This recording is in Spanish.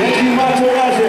Thank you, Macho